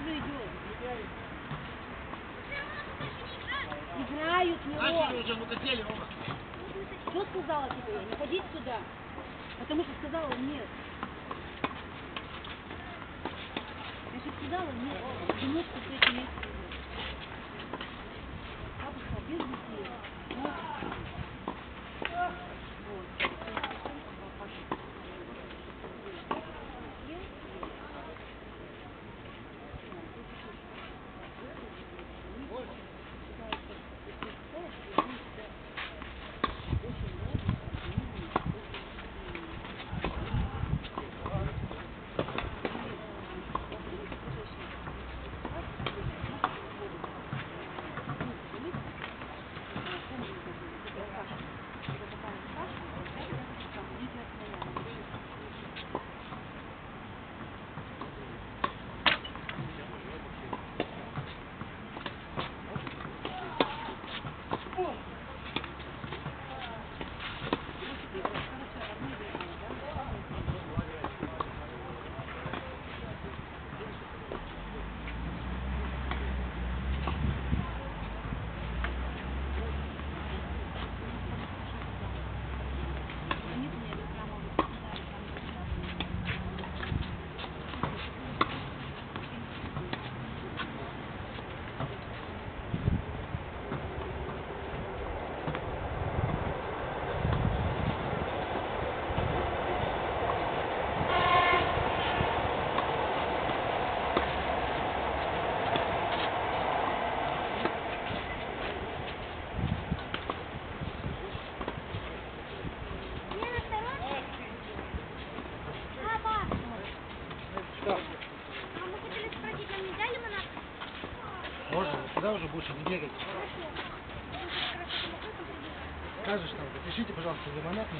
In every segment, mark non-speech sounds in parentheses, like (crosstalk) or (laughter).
уже идет. Играют, Мирон. уже, мы хотели, Рома. Что сказала тебе? Не ходить сюда. Потому что сказала нет. Я же сказала нет. Минутку с этим. Бабушка без Запишите, пожалуйста, лимонад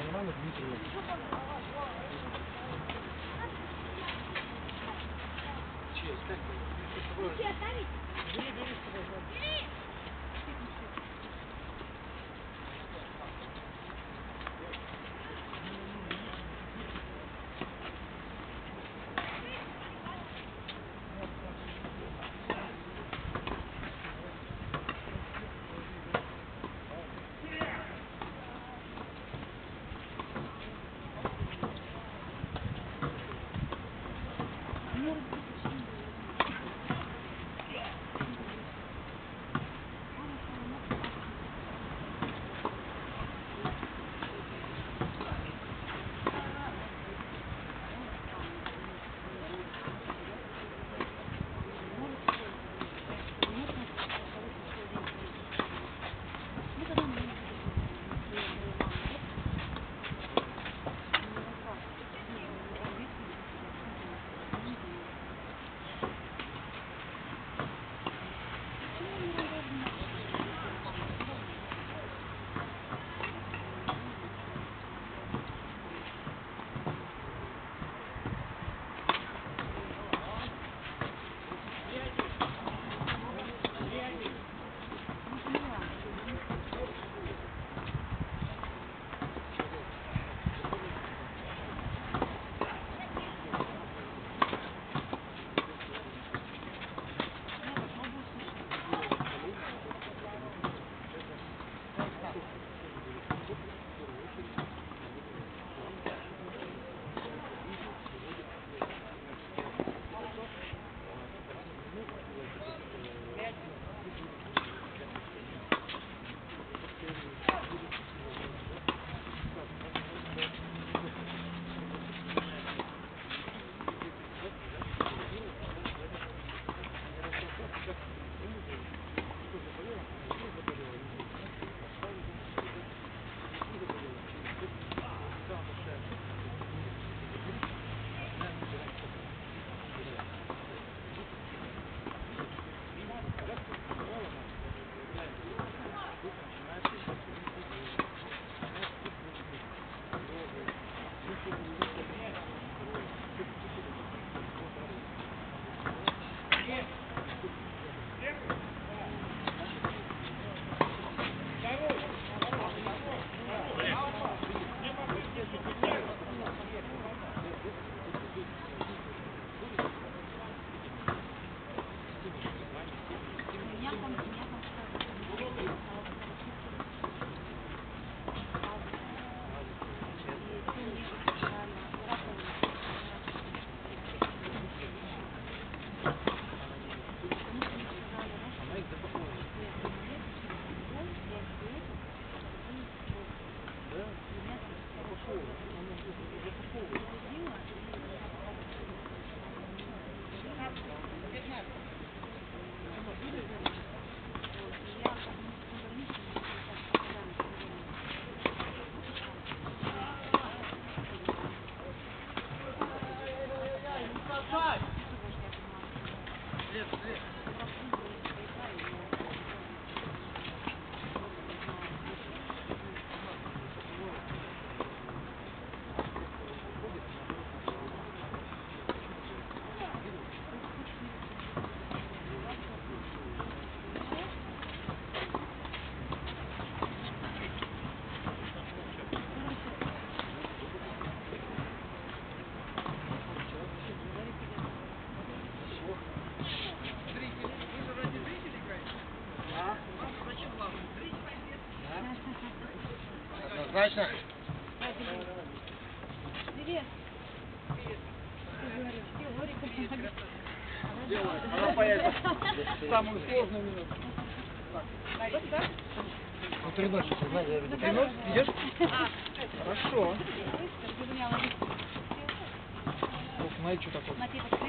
Однозначно. Привет. Она поедет в самую сложную минуту. Ну, переносчик, знаете, я видел. Перенос? Идешь? Хорошо. Ух, смотри, что такое.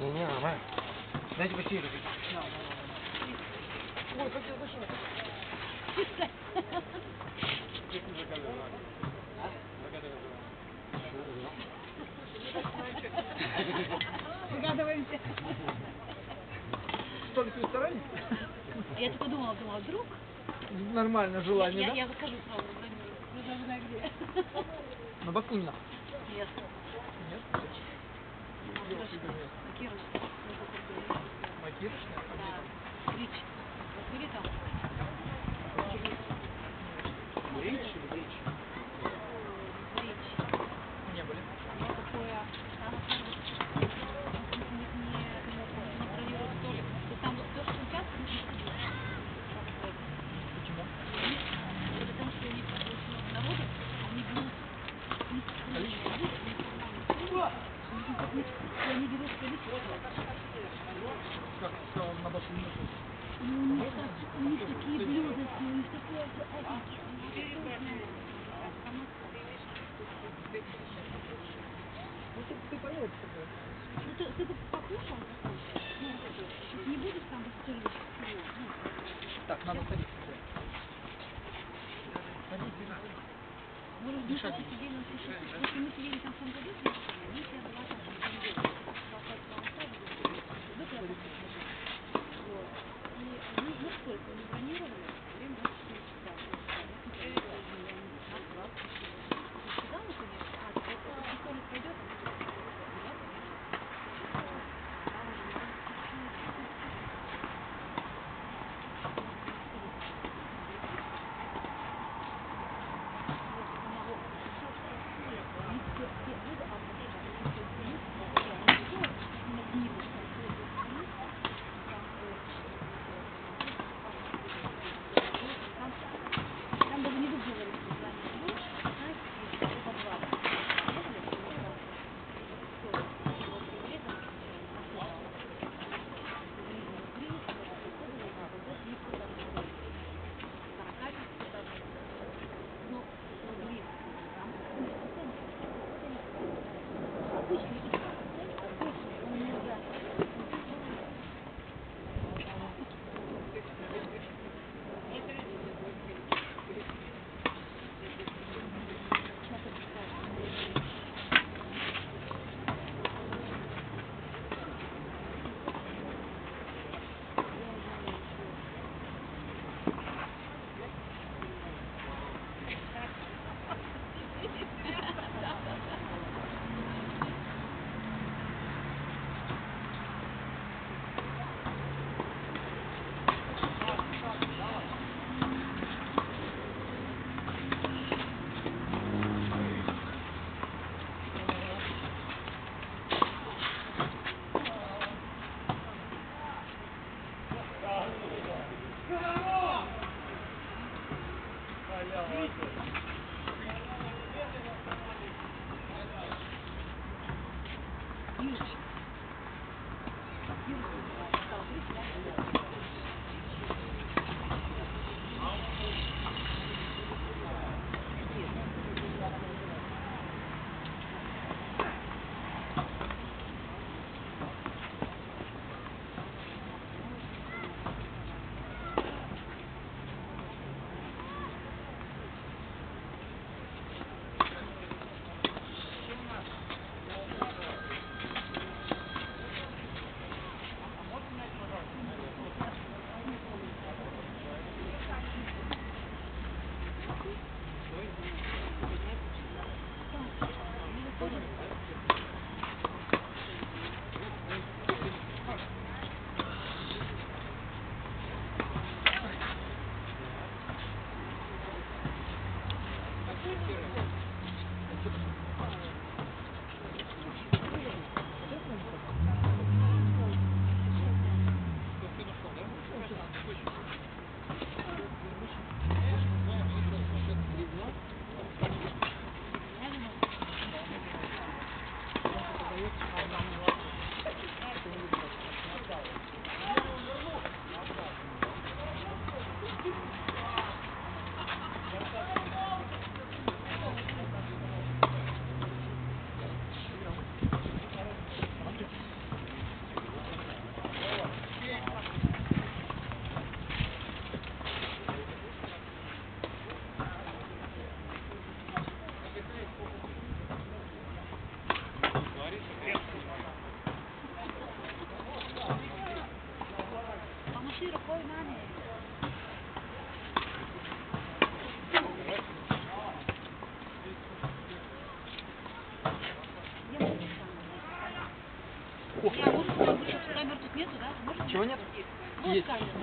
Не, не, нормально. Дайте почти руки. Догадываемся. Столько ресторане? Я только думала, думала, вдруг Нормально желание, я, да? я закажу сразу. Вы даже знаю где. На Бакунина. Нет. Нет? Кировская. Кировская. Макирочная? Да. Рич. Вот были там? Речь или речь? Рич. Не были. Оно такое, там не, не, не, не бронируют столик. То есть там вот то, что участок, не сидит. Почему? Это потому что у них как бы очень много народу, а они берут не количество людей, не и они берут количество. Как сказал на Бакунина? Ну, у них, так- у них такие блюда, у них такое. Ну ты, ты что такое? Ну, ты, ты покушал? Ну, не будешь там? Ну, Так, надо садиться. Садись, Может, мы просто сидели на слушай, если мы сидели там в том году, я была там в том году, Вот. Thank you.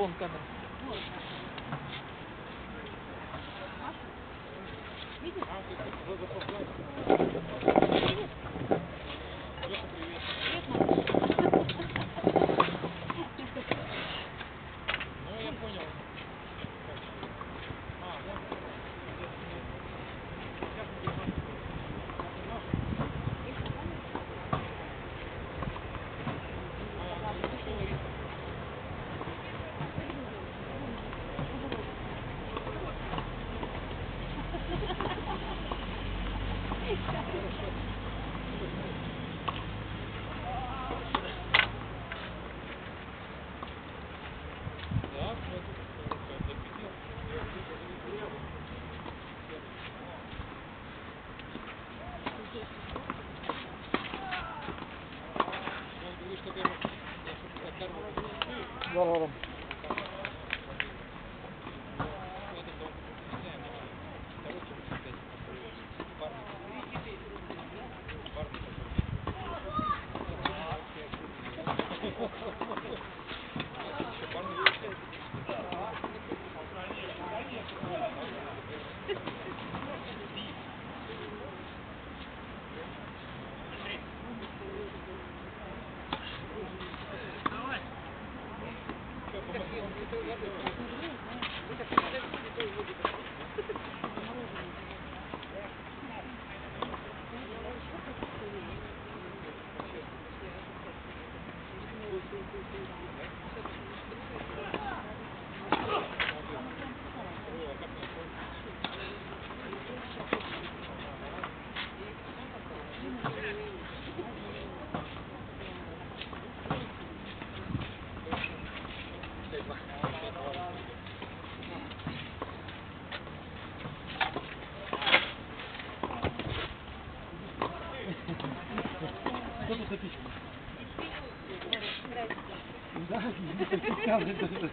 Вон Да, вот, (laughs) discovered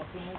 é, tem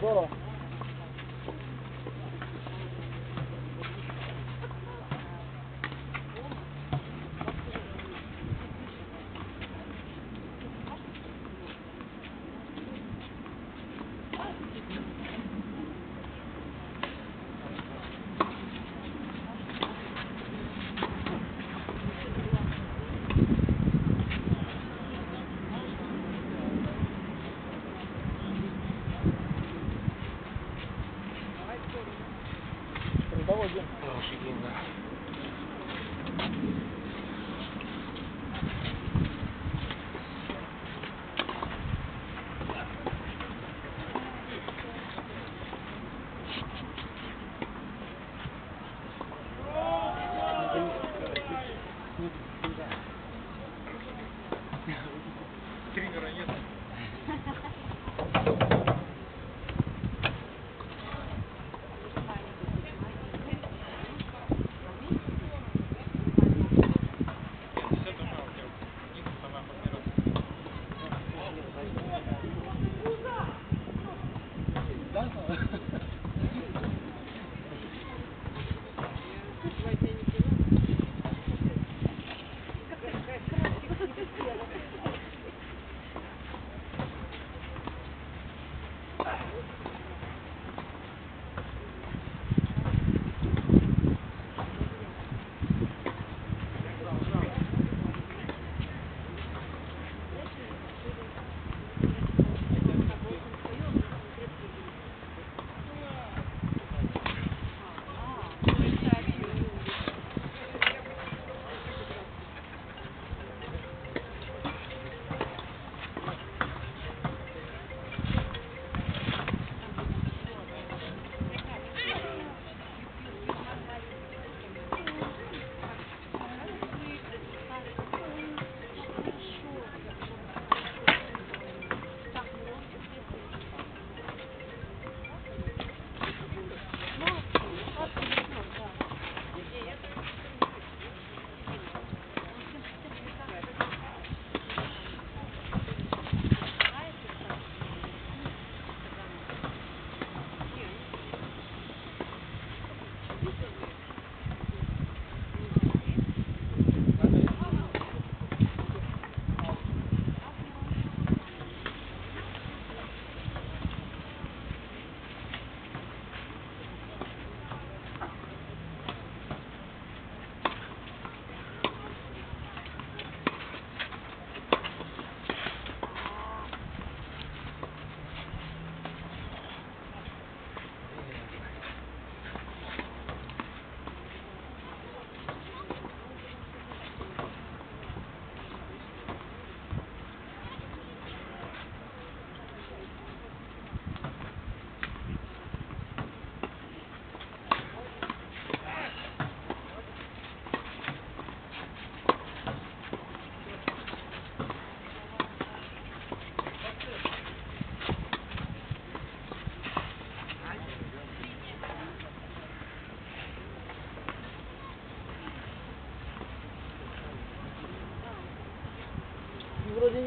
ball.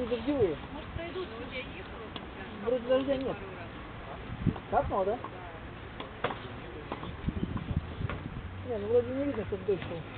Не дождевые. Может, пройдут, я ехала. Вроде дождя нет. Капнул, да? Не, ну вроде не видно, чтобы дождь шел.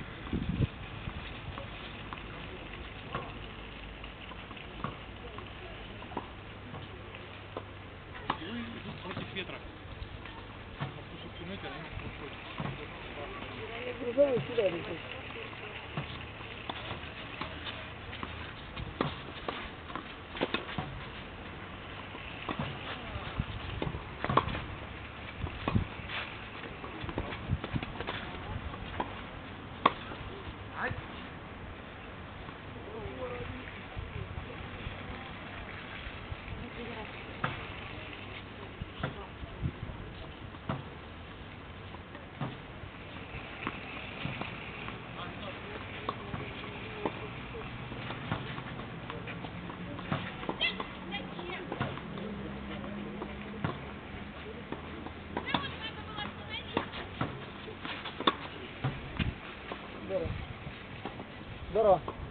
Tara.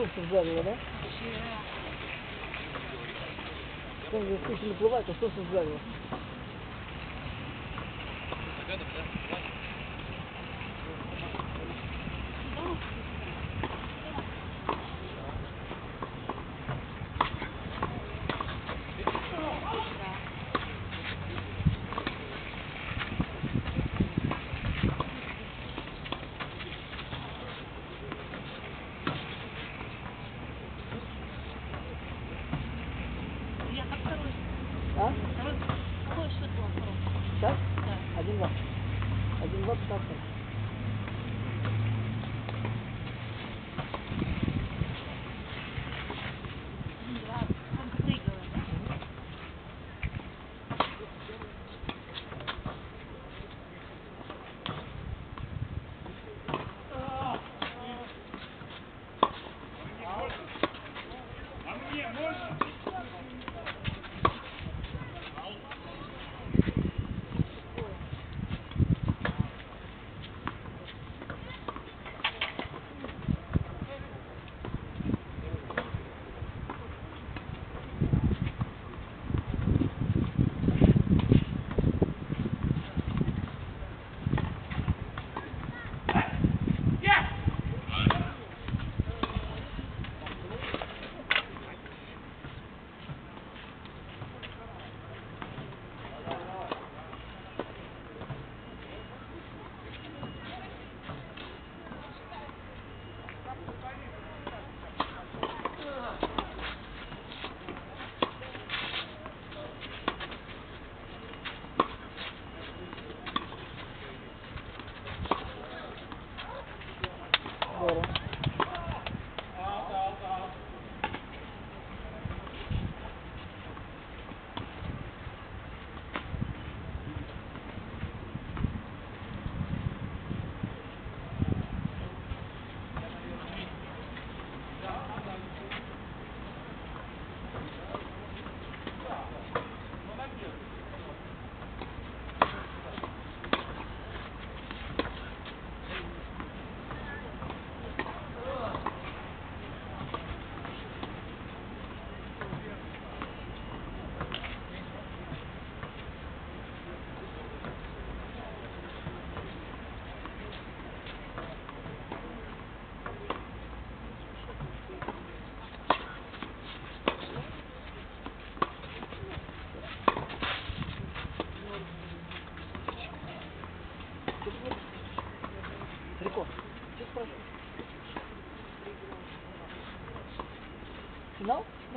штуку сжарила, да? Там же слышали плывать, а что сжарила?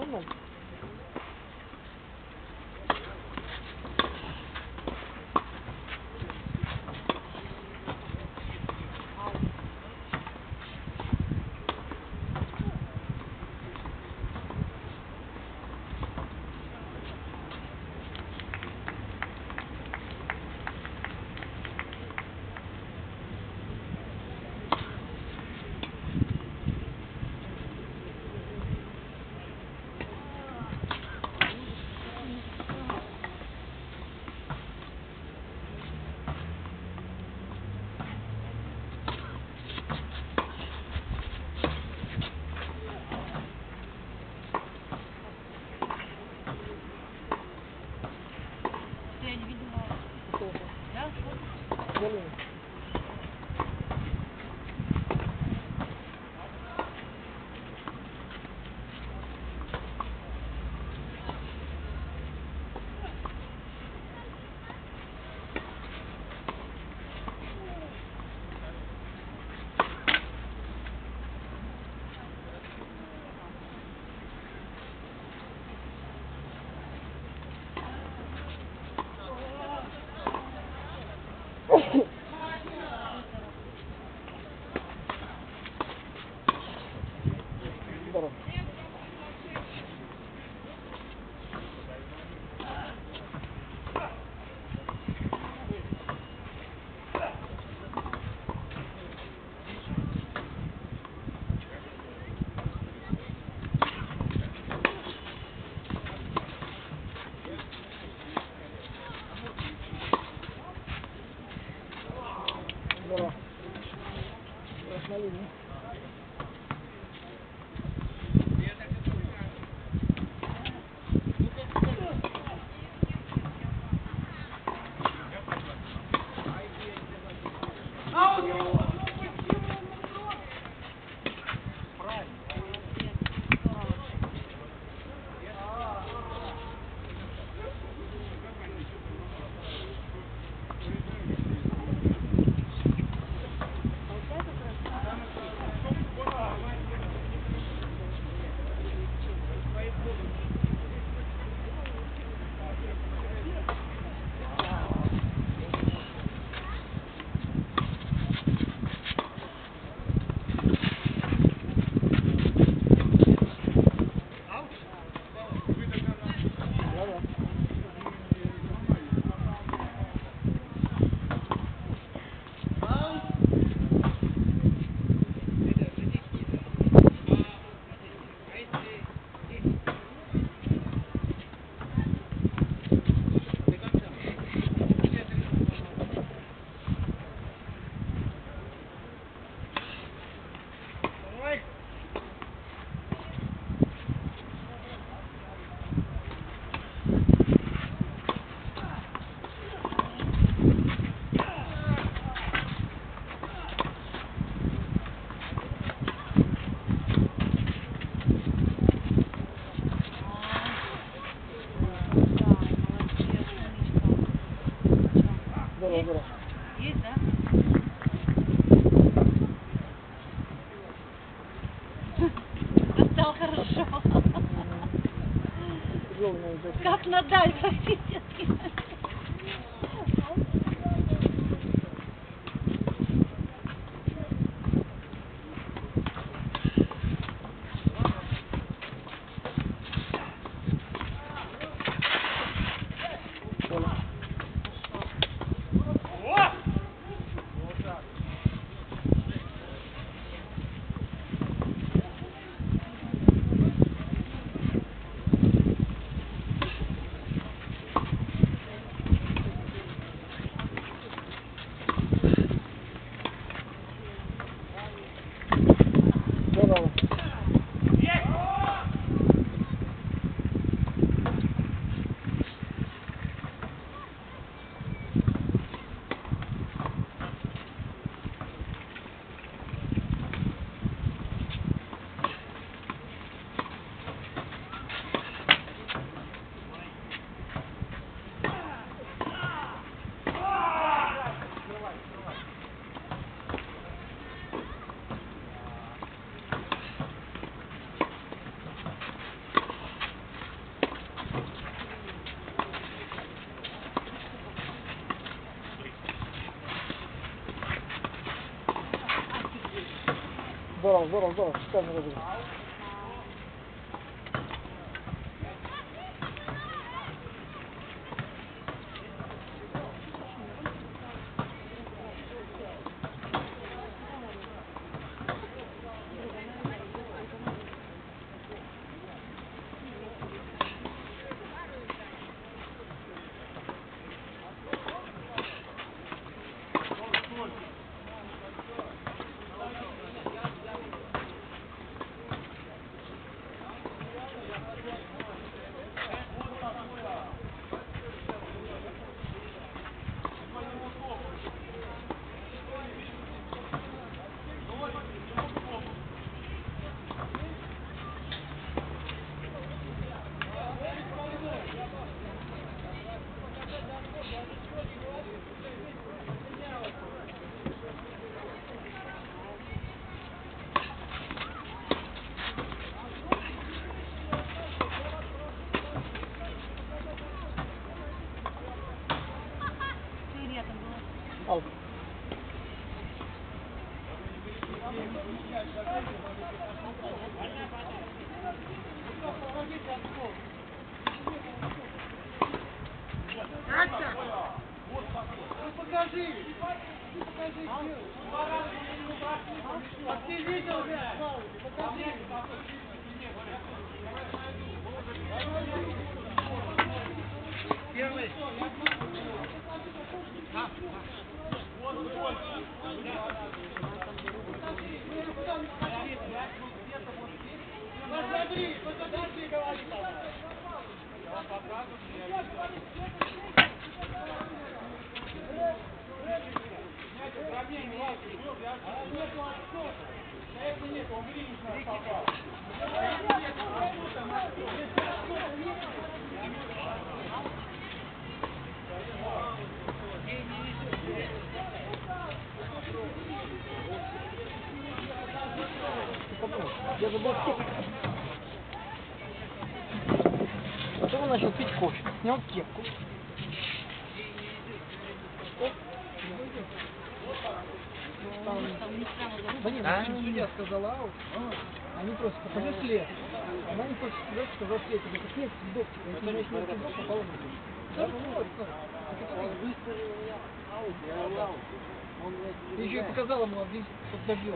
woman. На идет. Как そうそ。Здорово, здорово, здорово. Шикарно разыграл. Я забыл кепку. Потом он начал пить кофе. Снял кепку. Да нет, А? ну, судья сказала аут. Они просто покажи след. Она не хочет сказать, сказал след. Я говорю, нет следов. Если у меня нет следов, попало в руку. Да, ну, вот, Он выставил меня аут, я мне Ты еще и показала ему, вот добил.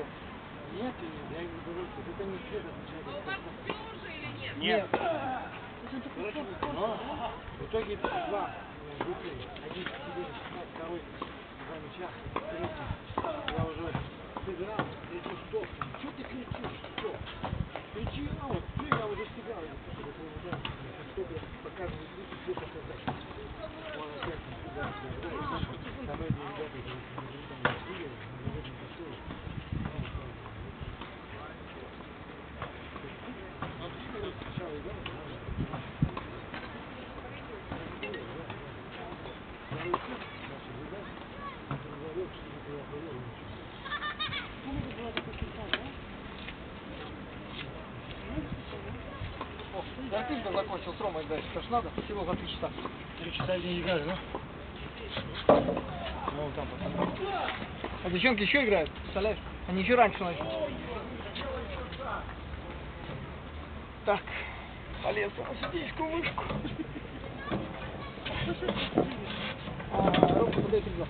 Нет, я ему говорю, что это не след отвечает. Нет. Короче, но в итоге два выиграли. Один второй третий. Я уже сыграл, третий стоп. Что ты кричишь? Что? Кричи аут, все, я уже сыграл. Я не хочу такого удара. Стоп, я показываю, где показать. Он опять сюда, сюда. Там эти ребята, которые там сидели, не видно, что Сначала играл, О, Ромой играть. Это ж надо, всего за три часа. Три часа не играю, да? Ну, там потом. А девчонки еще играют, представляешь? Они еще раньше начали. Так, полез на сидечку, вышку. А, Ромка подает рюкзак.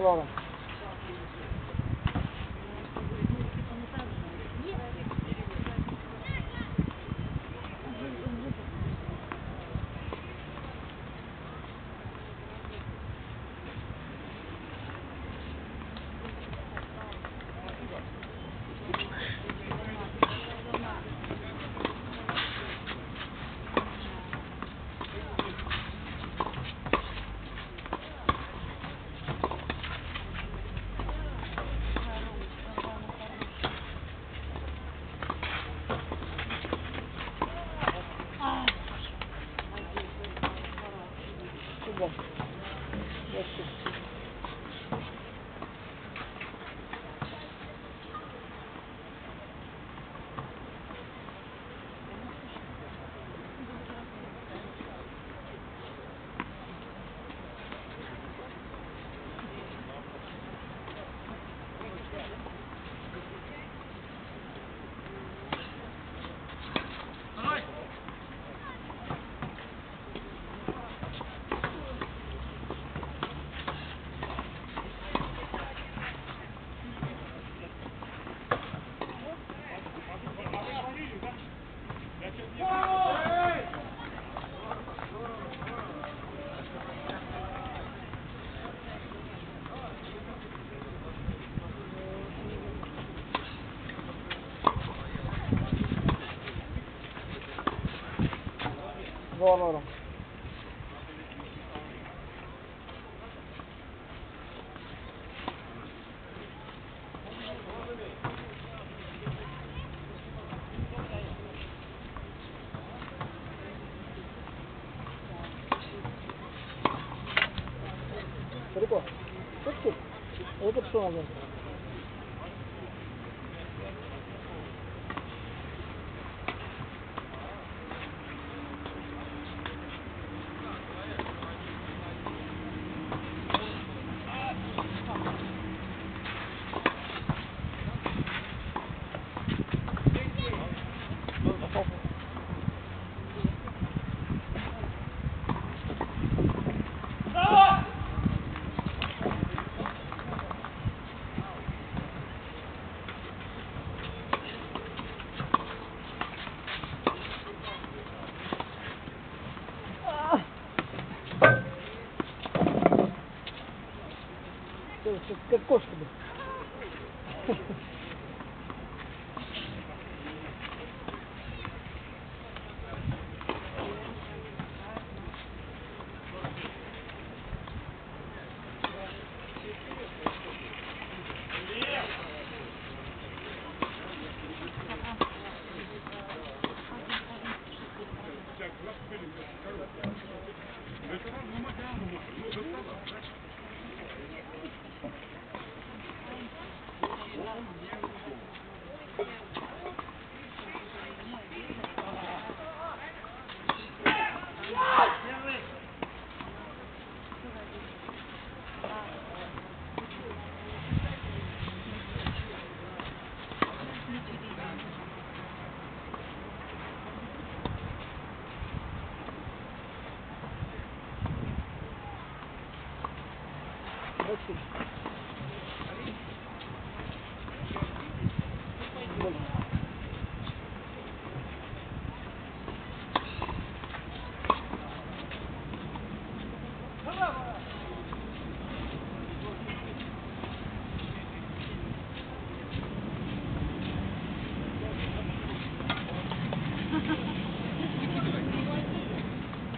Все, Valorant.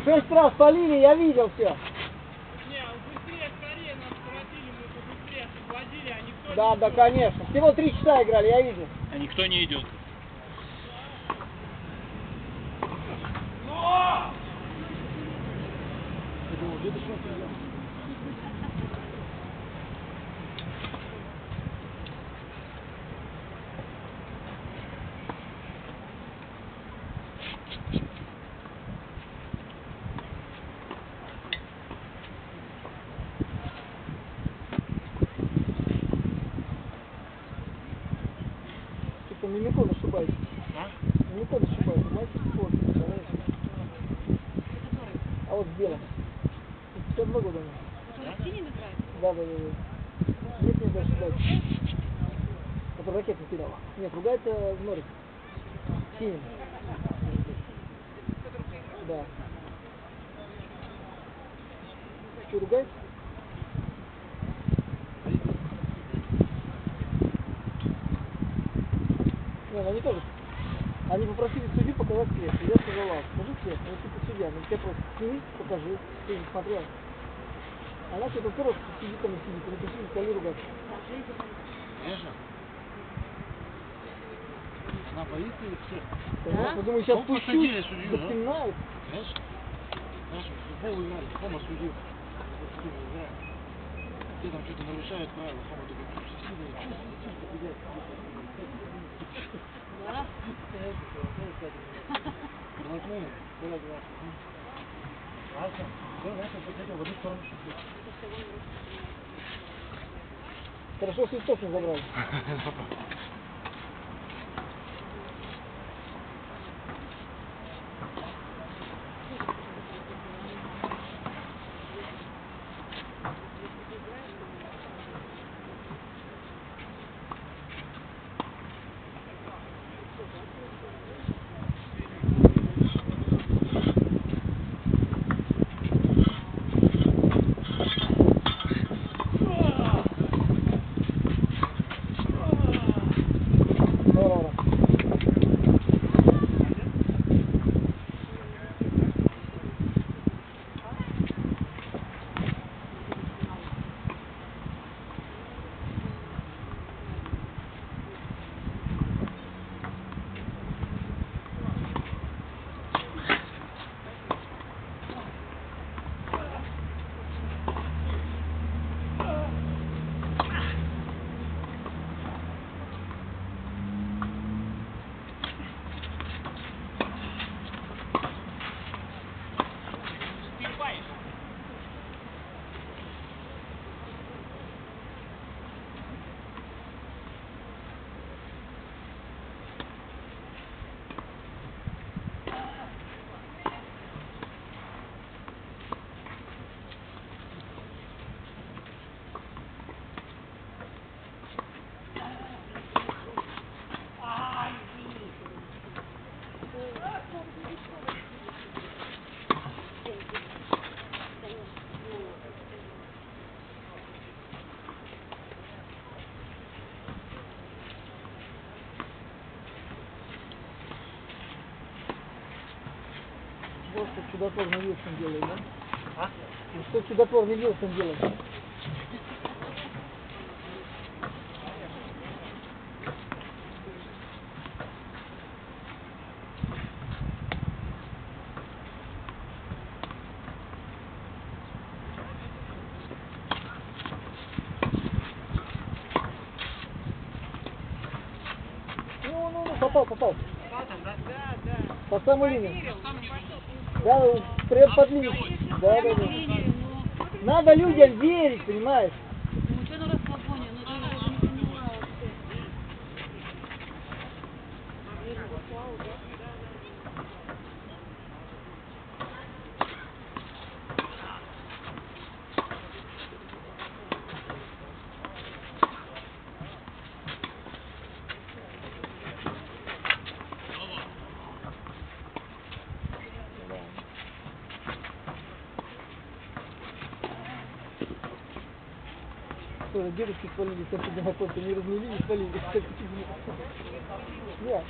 Шесть раз полили, я видел все. Не, быстрее, скорее нас просили, мы побыстрее освободили, а никто Да, да, конечно. Всего три часа играли, я видел. А никто не идет. Но! Чудотворный Вилсон делает, да? А? Ну, Что чудотворный Вилсон делает? Ну, ну, ну, попал, попал. По самой линии. Да, прям под. Да, да, да. Надо людям верить, понимаешь? Ну что на расслабоне, ну ты даже не понимаю вообще. Тоже дедушки спалили, как одинаково, не размели, не спалили. (laughs) Как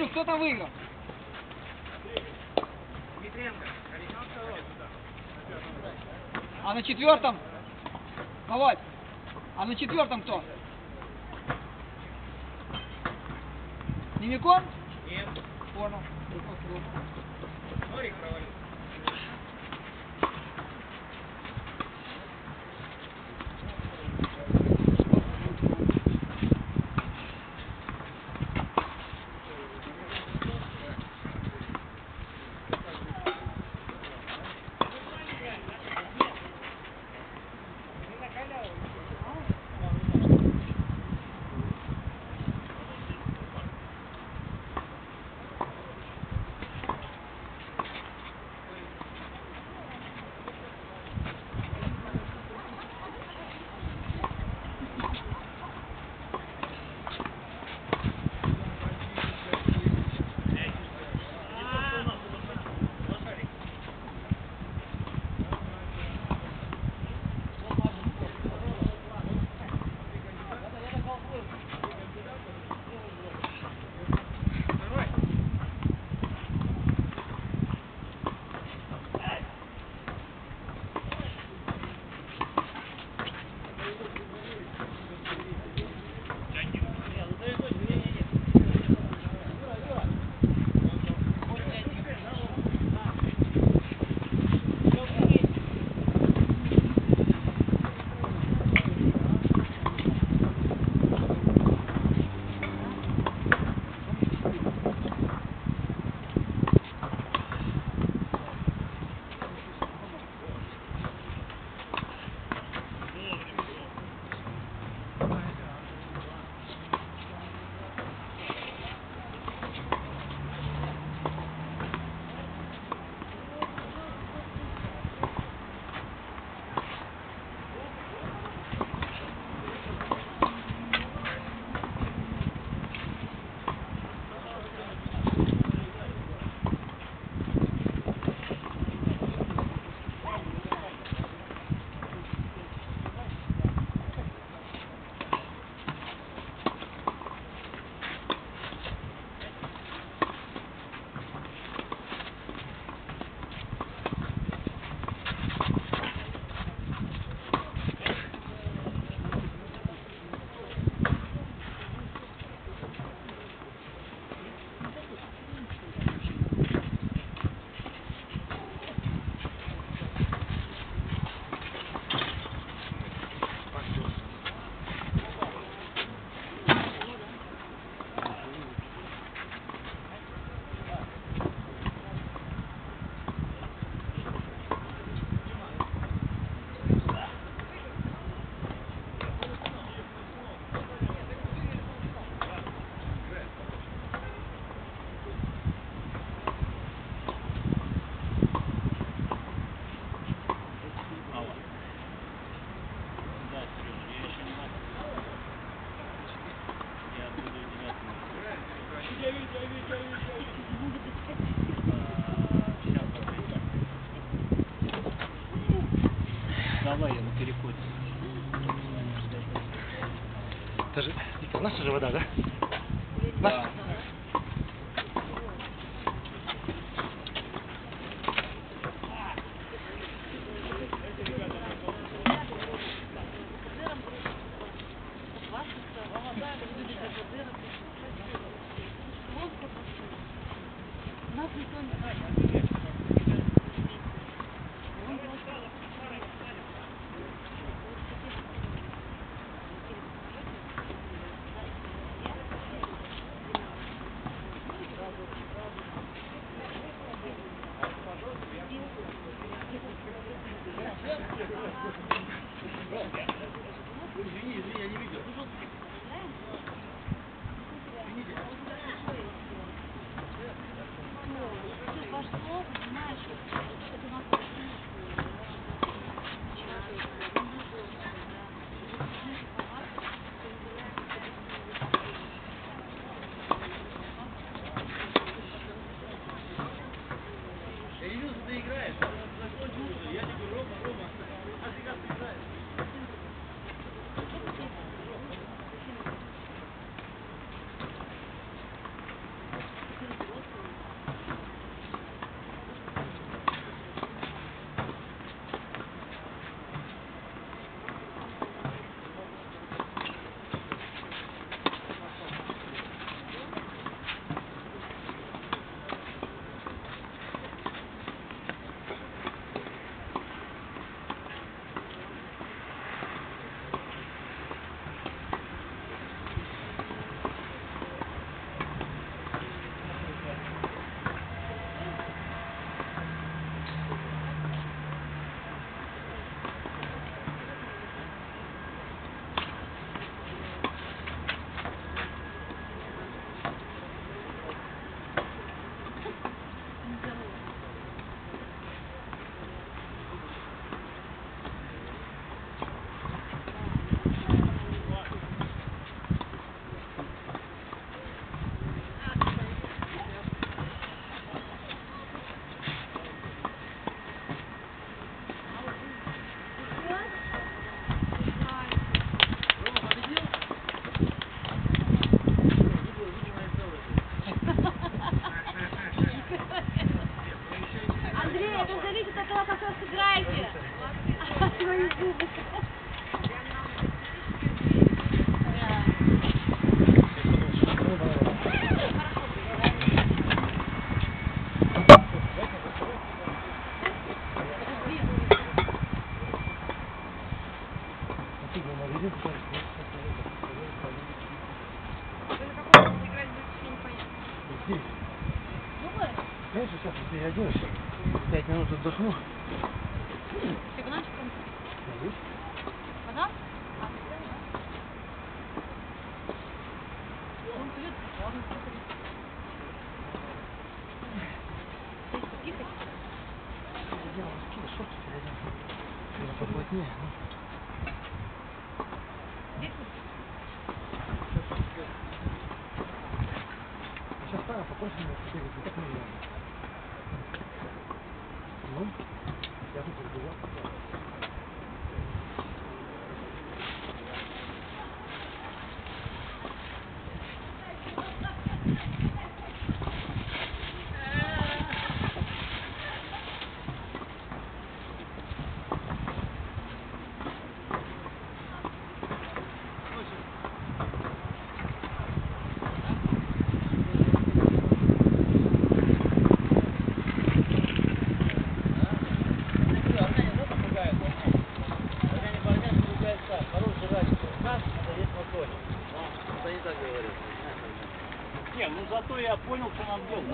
смотрю, кто там выиграл. А на четвертом? Володь, а на четвертом кто? Немикон? Давай я на переходе. Это же, Виктор, наша же вода, да? Наша?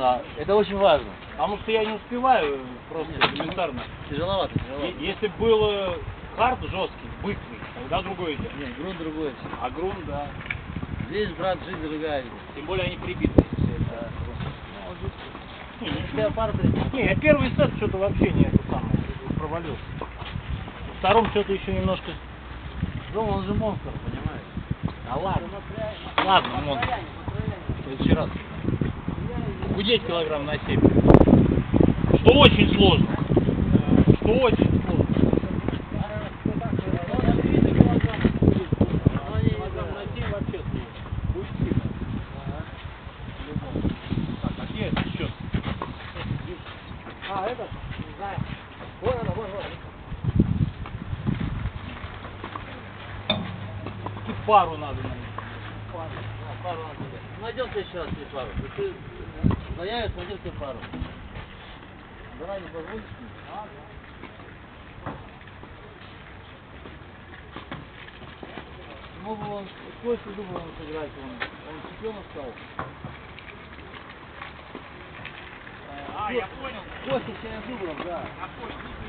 Да, это очень важно. Потому что я не успеваю просто элементарно. Тяжеловато, Е- тяжеловато. Если был э, хард жесткий, быстрый, тогда другое дело. Нет, грунт другой. А грунт, да. Здесь, брат, жизнь другая. Тем более они прибитые все. Да. Пара придет. не, я первый сет что-то вообще не это самое, провалился. Во втором что-то еще немножко... Дома он же монстр, понимаешь? Да ладно. Ладно, монстр. В следующий раз. Худеть килограмм на 7. Что очень сложно. Что очень сложно. Килограмм на 7 вообще сложно. Будет сильно. Так, а это? Не знаю. Вон она, вон, вон. И пару надо найти. Да, пару надо. Найдем в следующий раз пару. Ты найдем тебе пару. Заранее позвонишь мне? Мог бы он, Костя думал он сыграть, он, он чемпионом стал. А, я понял. Костя сегодня зубром, да. Давай, давай,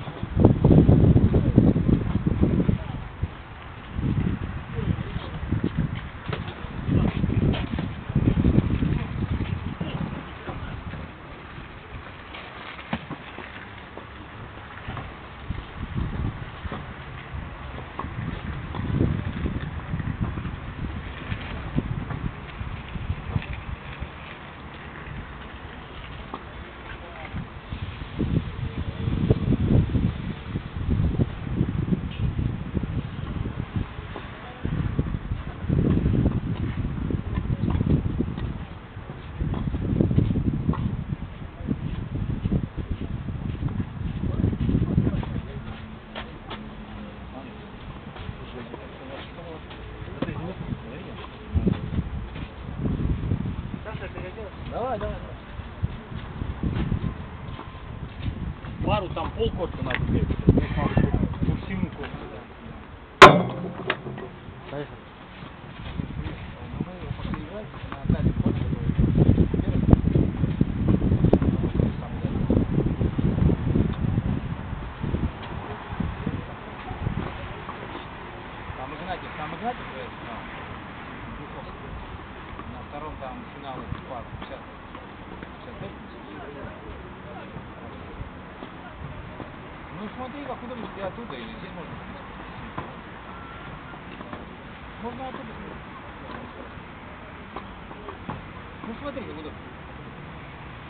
Пару